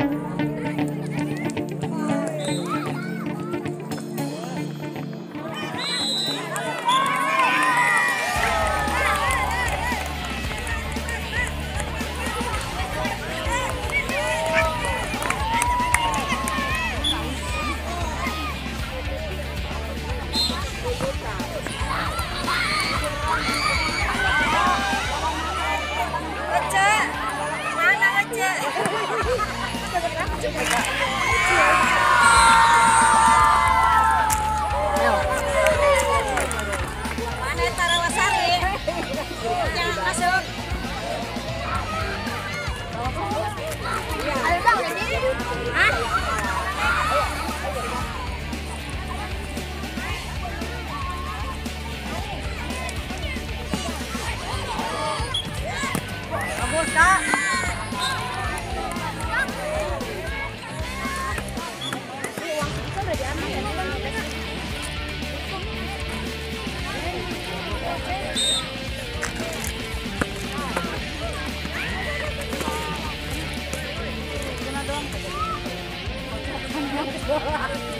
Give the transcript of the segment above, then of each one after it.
thank Bagus, Kak.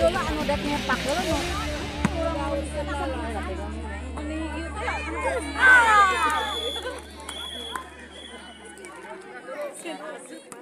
Dulu anu udah nyepak dulu Gracias.